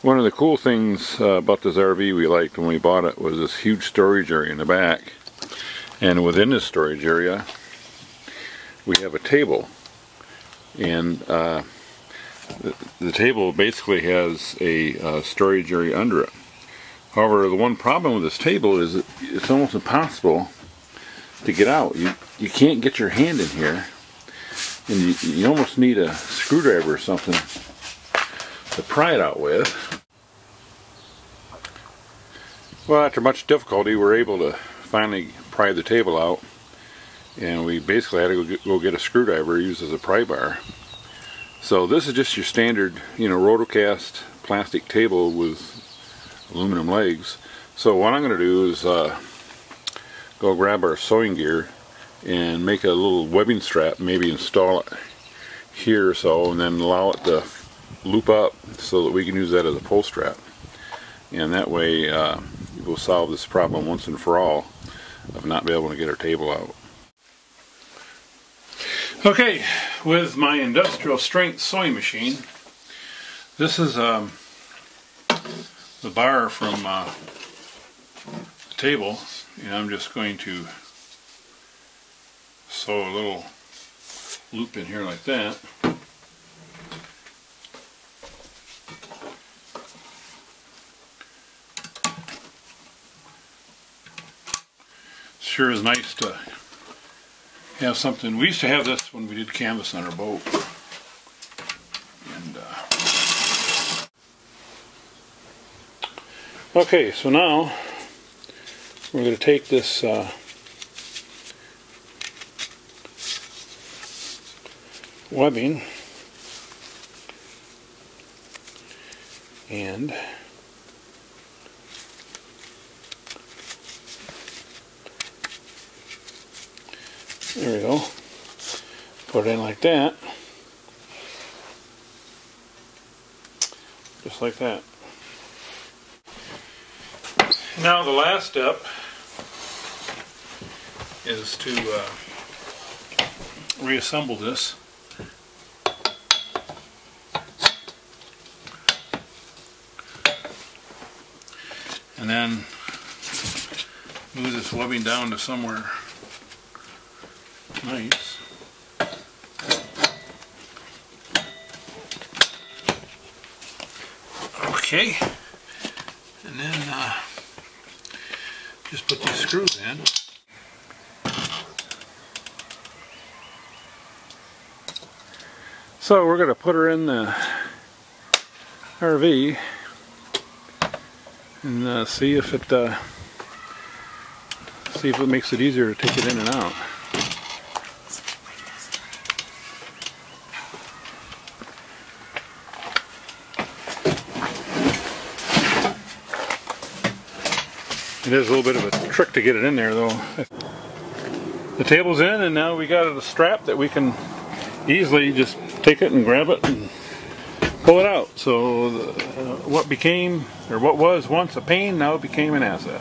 One of the cool things uh, about this RV we liked when we bought it was this huge storage area in the back. And within this storage area, we have a table. And uh, the, the, table basically has a uh, storage area under it. However, the one problem with this table is it's almost impossible to get out. You, you can't get your hand in here. And you, you almost need a screwdriver or something to pry it out with. Well, after much difficulty, we are able to finally pry the table out. And we basically had to go get, go get a screwdriver used as a pry bar. So this is just your standard, you know, rotocast plastic table with aluminum legs. So what I'm going to do is uh, go grab our sewing gear and make a little webbing strap, maybe install it here or so, and then allow it to loop up so that we can use that as a pull strap. And that way uh, we'll solve this problem once and for all of not being able to get our table out. Okay, with my industrial strength sewing machine, this is um, the bar from uh, the table, and I'm just going to sew a little loop in here like that. Sure is nice to have something. We used to have this when we did canvas on our boat. And uh, Okay, so now we're going to take this uh, webbing and there we go. Put it in like that. Just like that. Now the last step is to uh, reassemble this. And then move this webbing down to somewhere nice. Okay, and then uh, just put these screws in. So we're going to put her in the RV and uh, see if it uh, see if it makes it easier to take it in and out. It is a little bit of a trick to get it in there though. The table's in and now we got a strap that we can easily just take it and grab it and pull it out. So uh, what became, or what was once a pain, now became an asset.